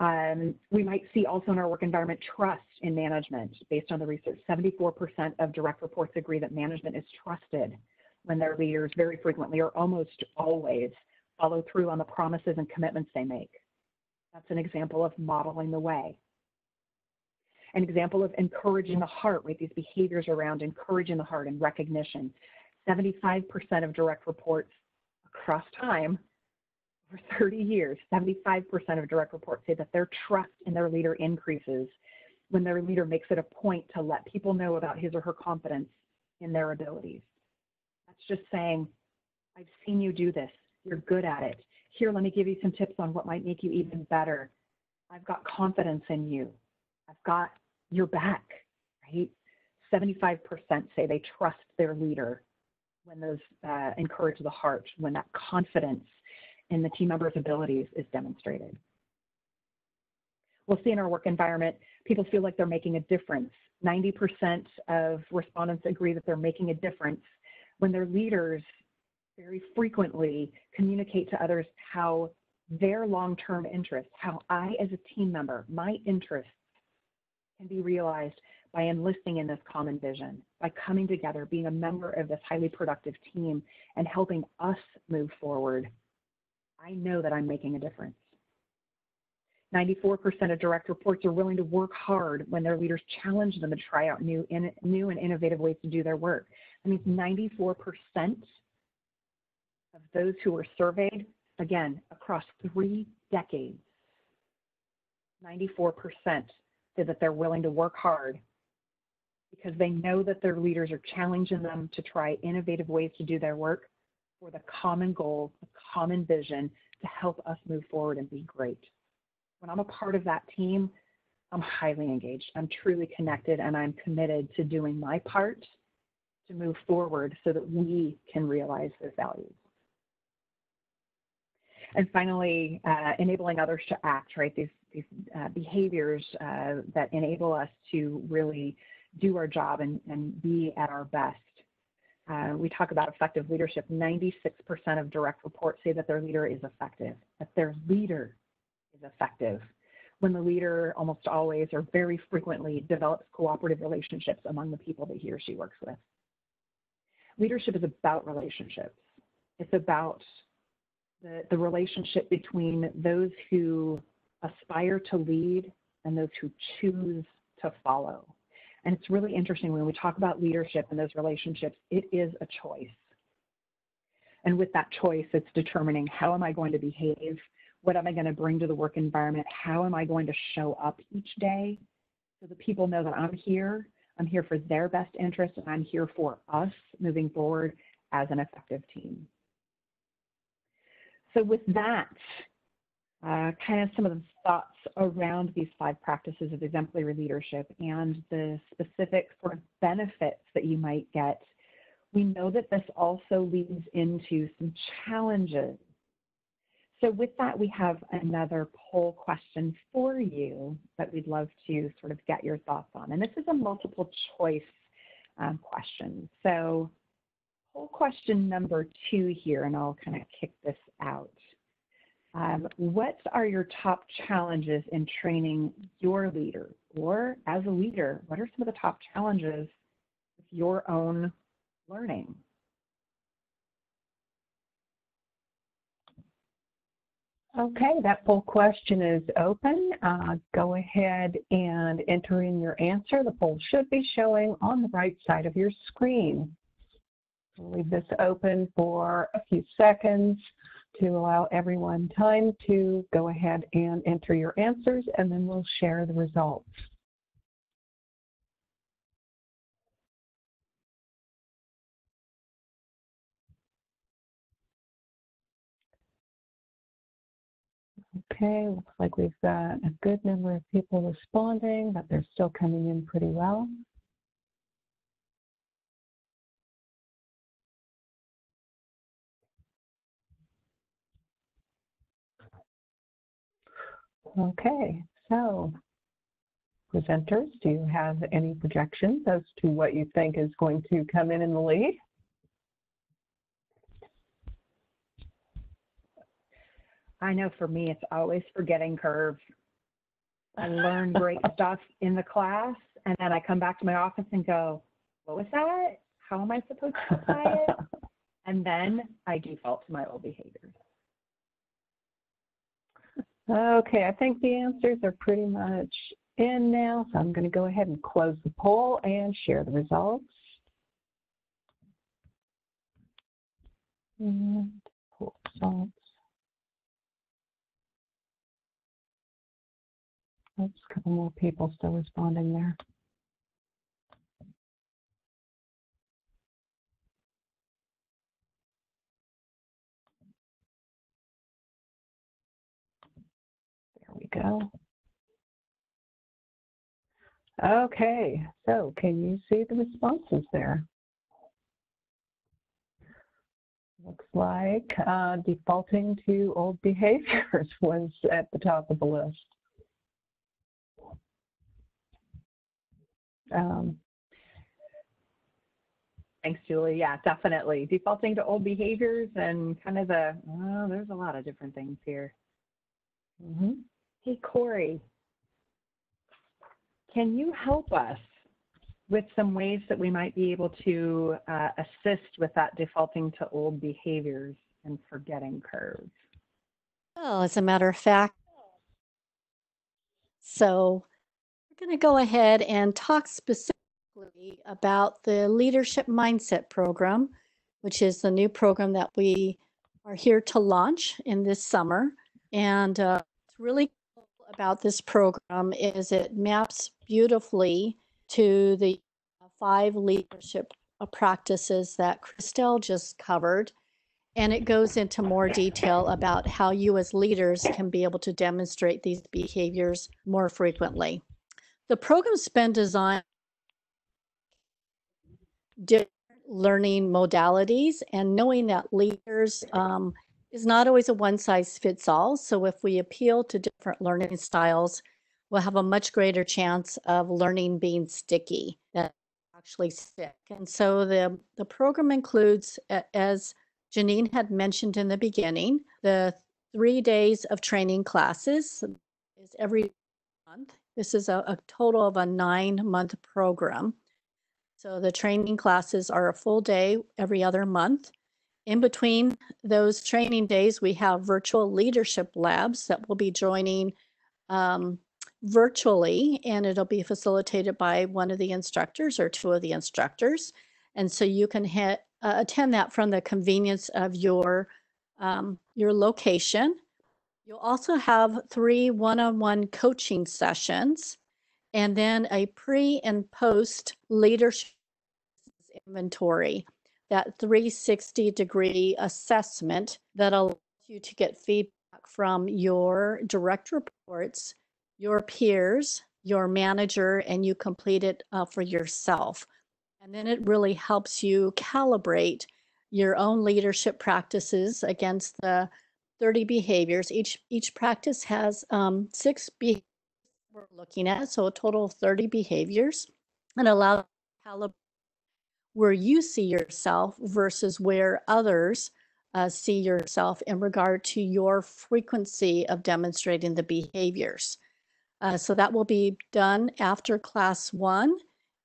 Um, we might see also in our work environment trust in management based on the research. 74% of direct reports agree that management is trusted when their leaders very frequently or almost always follow through on the promises and commitments they make. That's an example of modeling the way. An example of encouraging the heart, right? These behaviors around encouraging the heart and recognition. 75% of direct reports across time, over 30 years, 75% of direct reports say that their trust in their leader increases when their leader makes it a point to let people know about his or her confidence in their abilities. That's just saying, I've seen you do this. You're good at it. Here, let me give you some tips on what might make you even better. I've got confidence in you. I've got your back, right? 75% say they trust their leader when those uh, encourage the heart, when that confidence in the team member's abilities is demonstrated. We'll see in our work environment, people feel like they're making a difference. 90% of respondents agree that they're making a difference when their leaders very frequently communicate to others how their long-term interests, how I as a team member, my interests can be realized by enlisting in this common vision, by coming together, being a member of this highly productive team and helping us move forward. I know that I'm making a difference. 94% of direct reports are willing to work hard when their leaders challenge them to try out new, in, new and innovative ways to do their work. That means 94% of those who were surveyed, again, across three decades, 94% said that they're willing to work hard because they know that their leaders are challenging them to try innovative ways to do their work for the common goal, the common vision to help us move forward and be great. When I'm a part of that team, I'm highly engaged. I'm truly connected and I'm committed to doing my part to move forward so that we can realize those values. And finally, uh, enabling others to act, right? These, these uh, behaviors uh, that enable us to really do our job and, and be at our best. Uh, we talk about effective leadership. 96% of direct reports say that their leader is effective, that their leader is effective when the leader almost always or very frequently develops cooperative relationships among the people that he or she works with leadership is about relationships. It's about the, the relationship between those who aspire to lead and those who choose to follow. And it's really interesting when we talk about leadership and those relationships, it is a choice. And with that choice, it's determining how am I going to behave? What am I going to bring to the work environment? How am I going to show up each day so the people know that I'm here I'm here for their best interest, and I'm here for us moving forward as an effective team. So with that, uh, kind of some of the thoughts around these five practices of exemplary leadership and the specific sort of benefits that you might get. We know that this also leads into some challenges so with that, we have another poll question for you that we'd love to sort of get your thoughts on. And this is a multiple choice um, question. So poll question number two here, and I'll kind of kick this out. Um, what are your top challenges in training your leader? Or as a leader, what are some of the top challenges with your own learning? Okay, that poll question is open. Uh, go ahead and enter in your answer. The poll should be showing on the right side of your screen. We'll leave this open for a few seconds to allow everyone time to go ahead and enter your answers, and then we'll share the results. Okay, looks like we've got a good number of people responding, but they're still coming in pretty well. Okay, so presenters, do you have any projections as to what you think is going to come in in the lead? I know for me, it's always forgetting curve. I learn great stuff in the class, and then I come back to my office and go, what was that? How am I supposed to apply it? And then I default to my old behaviors. Okay, I think the answers are pretty much in now, so I'm going to go ahead and close the poll and share the results. And poll results. Oops, a couple more people still responding there. Go. Okay, so can you see the responses there? Looks like uh, defaulting to old behaviors was at the top of the list. Um, Thanks, Julie. Yeah, definitely. Defaulting to old behaviors and kind of the, oh, there's a lot of different things here. mm -hmm. Hey, Corey, can you help us with some ways that we might be able to uh, assist with that defaulting to old behaviors and forgetting curves? Well, as a matter of fact, so we're going to go ahead and talk specifically about the Leadership Mindset Program, which is the new program that we are here to launch in this summer. And uh, what's really about this program is it maps beautifully to the five leadership practices that Christelle just covered. And it goes into more detail about how you as leaders can be able to demonstrate these behaviors more frequently. The program's been designed different learning modalities and knowing that leaders um, is not always a one size fits all. So if we appeal to different learning styles, we'll have a much greater chance of learning being sticky than actually stick. And so the, the program includes, as Janine had mentioned in the beginning, the three days of training classes is every month this is a, a total of a nine month program. So the training classes are a full day every other month. In between those training days, we have virtual leadership labs that will be joining um, virtually, and it'll be facilitated by one of the instructors or two of the instructors. And so you can uh, attend that from the convenience of your um, your location. You'll also have three one-on-one coaching sessions and then a pre and post leadership inventory, that 360 degree assessment that allows you to get feedback from your direct reports, your peers, your manager, and you complete it uh, for yourself. And then it really helps you calibrate your own leadership practices against the 30 behaviors. Each each practice has um, six behaviors we're looking at, so a total of 30 behaviors, and allow where you see yourself versus where others uh, see yourself in regard to your frequency of demonstrating the behaviors. Uh, so that will be done after class one,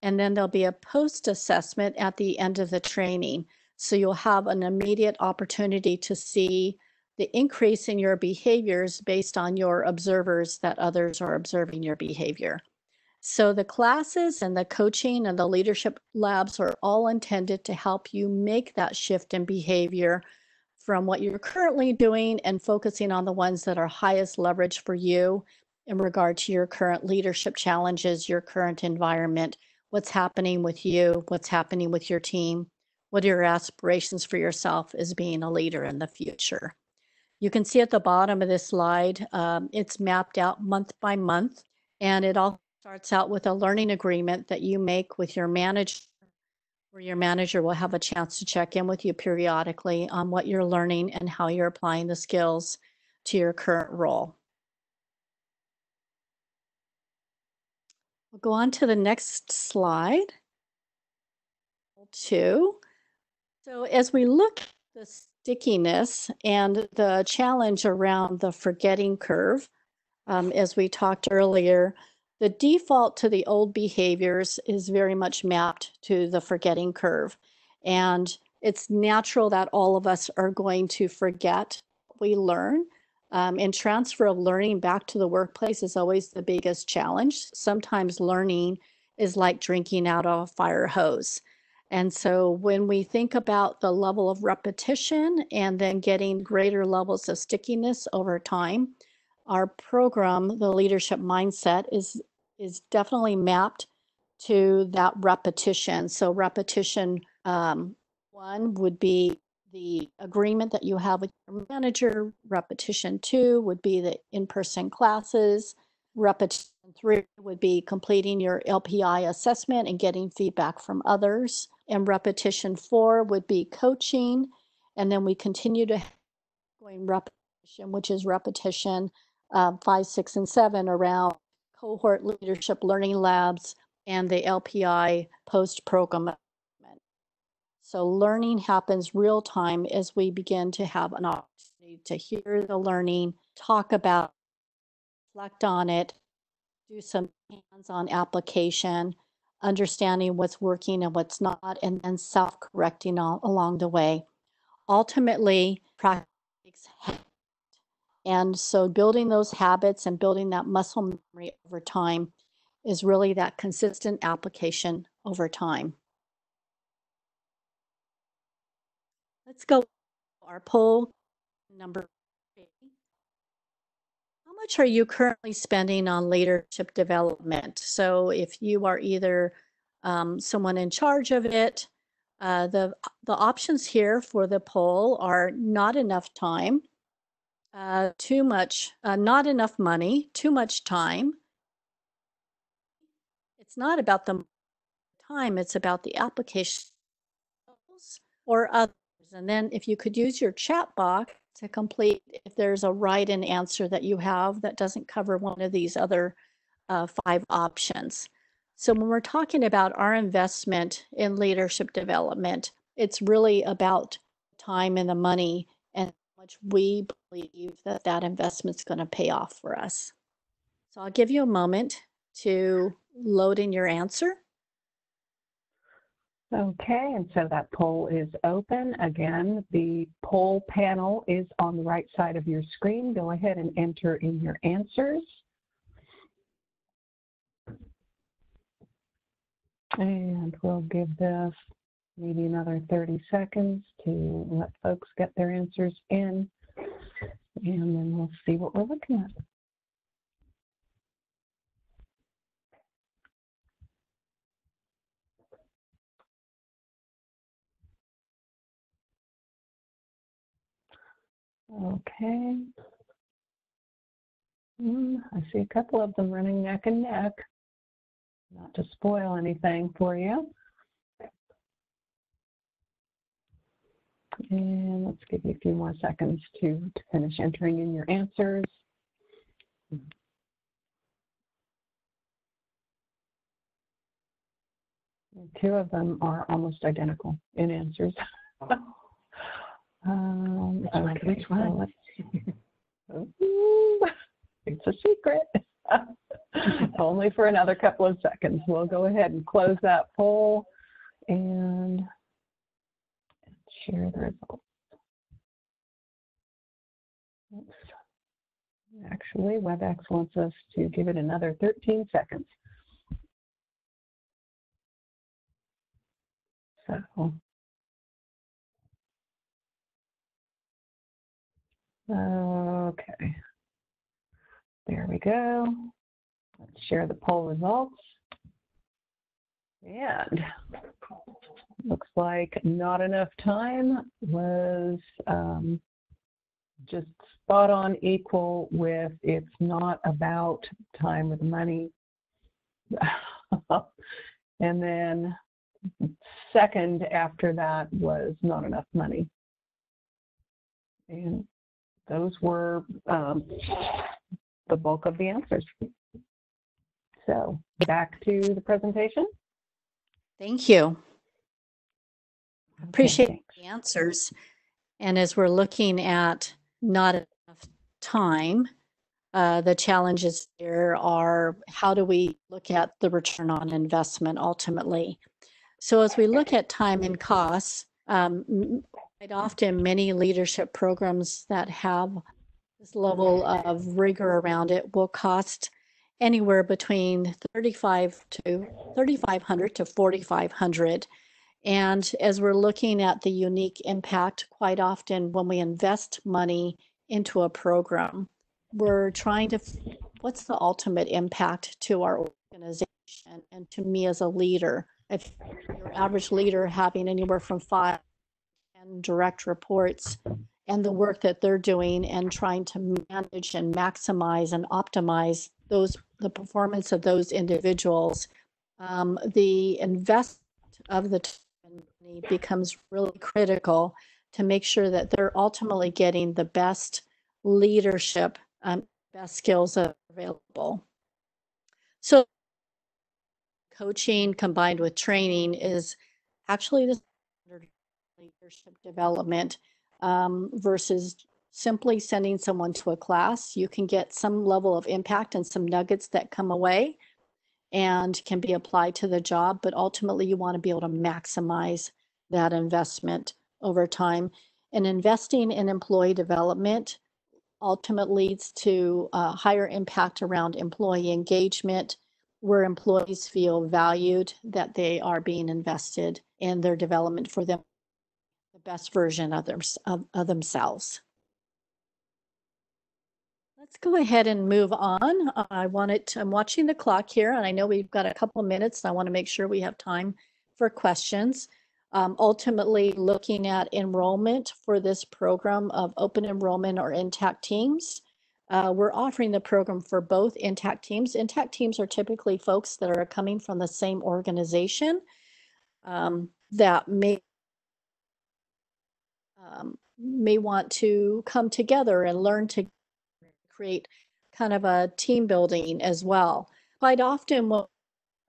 and then there'll be a post assessment at the end of the training. So you'll have an immediate opportunity to see the increase in your behaviors based on your observers that others are observing your behavior. So the classes and the coaching and the leadership labs are all intended to help you make that shift in behavior from what you're currently doing and focusing on the ones that are highest leverage for you in regard to your current leadership challenges, your current environment, what's happening with you, what's happening with your team, what are your aspirations for yourself as being a leader in the future. You can see at the bottom of this slide, um, it's mapped out month by month, and it all starts out with a learning agreement that you make with your manager, where your manager will have a chance to check in with you periodically on what you're learning and how you're applying the skills to your current role. We'll go on to the next slide. Two. So as we look the stickiness and the challenge around the forgetting curve, um, as we talked earlier, the default to the old behaviors is very much mapped to the forgetting curve. And it's natural that all of us are going to forget we learn. Um, and transfer of learning back to the workplace is always the biggest challenge. Sometimes learning is like drinking out of a fire hose. And so when we think about the level of repetition and then getting greater levels of stickiness over time, our program, the leadership mindset, is is definitely mapped to that repetition. So repetition um, one would be the agreement that you have with your manager. Repetition two would be the in-person classes. Repetition three would be completing your LPI assessment and getting feedback from others. And repetition four would be coaching. And then we continue to going repetition, which is repetition uh, five, six, and seven around cohort leadership learning labs, and the LPI post program. So learning happens real time as we begin to have an opportunity to hear the learning, talk about, reflect on it, do some hands-on application, understanding what's working and what's not, and then self-correcting all, along the way. Ultimately, practice and so building those habits and building that muscle memory over time is really that consistent application over time. Let's go our poll number three. How much are you currently spending on leadership development? So if you are either um, someone in charge of it, uh, the, the options here for the poll are not enough time, uh, too much, uh, not enough money, too much time. It's not about the time, it's about the application or others. And then if you could use your chat box to complete if there's a right in answer that you have that doesn't cover one of these other uh, five options. So when we're talking about our investment in leadership development, it's really about time and the money much we believe that that investment is going to pay off for us. So I'll give you a moment to load in your answer. Okay, and so that poll is open. Again, the poll panel is on the right side of your screen. Go ahead and enter in your answers. And we'll give this maybe another 30 seconds to let folks get their answers in, and then we'll see what we're looking at. Okay. Mm, I see a couple of them running neck and neck. Not to spoil anything for you. And let's give you a few more seconds to, to finish entering in your answers. Two of them are almost identical in answers. um, which okay, Which one? So it's a secret. Only for another couple of seconds. We'll go ahead and close that poll and share the results. Actually, WebEx wants us to give it another 13 seconds. So. Okay. There we go. Let's share the poll results. And looks like not enough time was um, just spot on equal with it's not about time with money. and then second after that was not enough money. And those were um, the bulk of the answers. So back to the presentation. Thank you. Appreciate thanks. the answers. And as we're looking at not enough time, uh, the challenges there are how do we look at the return on investment ultimately? So as we look at time and costs, um, quite often many leadership programs that have this level of rigor around it will cost anywhere between 35 to 3500 to 4500 and as we're looking at the unique impact quite often when we invest money into a program we're trying to what's the ultimate impact to our organization? And to me as a leader if your average leader having anywhere from five and direct reports and the work that they're doing and trying to manage and maximize and optimize those the performance of those individuals um, the investment of the money becomes really critical to make sure that they're ultimately getting the best leadership um, best skills available so coaching combined with training is actually the leadership development um, versus simply sending someone to a class. You can get some level of impact and some nuggets that come away and can be applied to the job, but ultimately you want to be able to maximize that investment over time. And investing in employee development ultimately leads to higher impact around employee engagement, where employees feel valued, that they are being invested in their development for them, the best version of, their, of, of themselves. Let's go ahead and move on. I wanted, I'm watching the clock here, and I know we've got a couple minutes. And I want to make sure we have time for questions. Um, ultimately, looking at enrollment for this program of open enrollment or intact teams. Uh, we're offering the program for both intact teams. Intact teams are typically folks that are coming from the same organization um, that may um, may want to come together and learn to create kind of a team building as well. Quite often, when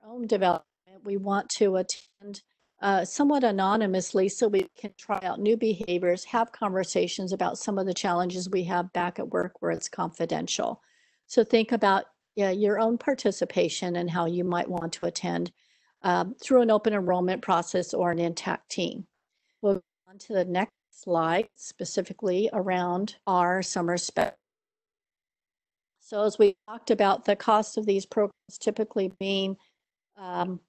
own development, we want to attend uh, somewhat anonymously so we can try out new behaviors, have conversations about some of the challenges we have back at work where it's confidential. So think about yeah, your own participation and how you might want to attend um, through an open enrollment process or an intact team. We'll go on to the next slide, specifically around our summer special. So as we talked about the cost of these programs typically being um,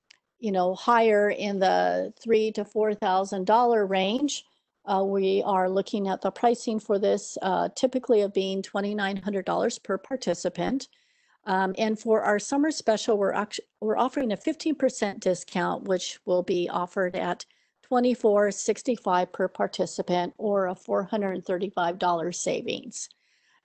you know, higher in the three to four thousand dollar range. Uh, we are looking at the pricing for this uh, typically of being twenty nine hundred dollars per participant. Um, and for our summer special, we're actually we're offering a fifteen percent discount, which will be offered at twenty four sixty five per participant, or a four hundred and thirty five dollars savings.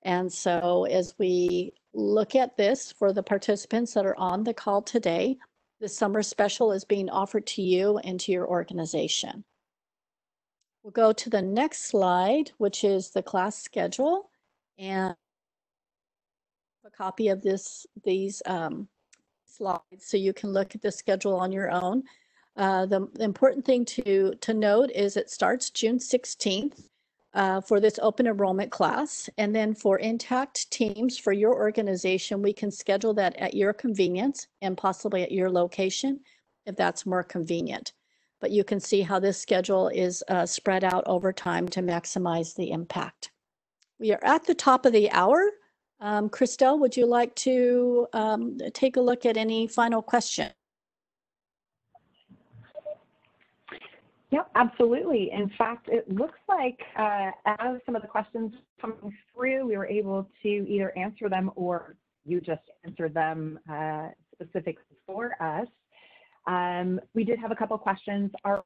And so, as we look at this for the participants that are on the call today, the summer special is being offered to you and to your organization. We'll go to the next slide, which is the class schedule. And a copy of this these um, slides so you can look at the schedule on your own. Uh, the, the important thing to, to note is it starts June 16th uh, for this open enrollment class. And then for intact teams for your organization, we can schedule that at your convenience and possibly at your location if that's more convenient. But you can see how this schedule is uh, spread out over time to maximize the impact. We are at the top of the hour. Um, Christelle, would you like to um, take a look at any final question? Yep, absolutely. In fact, it looks like uh, as some of the questions coming through, we were able to either answer them or you just answered them uh, specifically for us. Um, we did have a couple questions. Are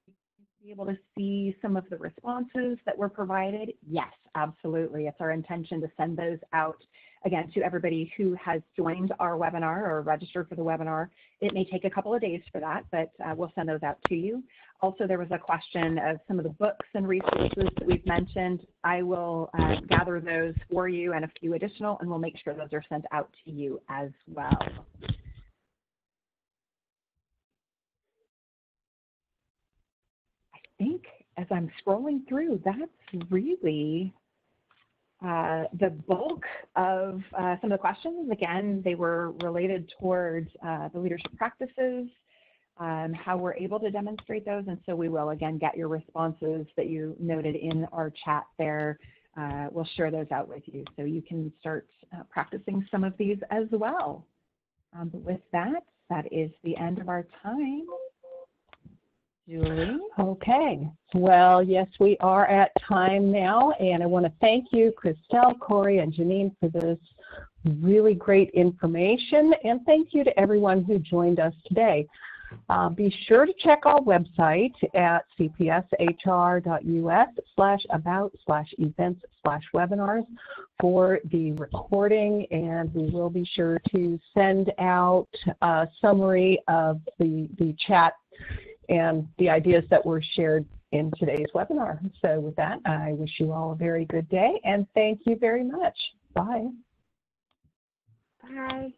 we able to see some of the responses that were provided? Yes, absolutely. It's our intention to send those out again to everybody who has joined our webinar or registered for the webinar. It may take a couple of days for that, but uh, we'll send those out to you. Also, there was a question of some of the books and resources that we've mentioned. I will uh, gather those for you and a few additional, and we'll make sure those are sent out to you as well. I think as I'm scrolling through, that's really uh, the bulk of uh, some of the questions. Again, they were related towards uh, the leadership practices, um, how we're able to demonstrate those. And so we will again get your responses that you noted in our chat there. Uh, we'll share those out with you so you can start uh, practicing some of these as well. Um, but with that, that is the end of our time. Julie? Okay. Well, yes, we are at time now, and I want to thank you, Christelle, Corey, and Janine for this really great information, and thank you to everyone who joined us today. Uh, be sure to check our website at cpshr.us slash about slash events slash webinars for the recording and we will be sure to send out a summary of the, the chat and the ideas that were shared in today's webinar. So with that, I wish you all a very good day and thank you very much. Bye. Bye.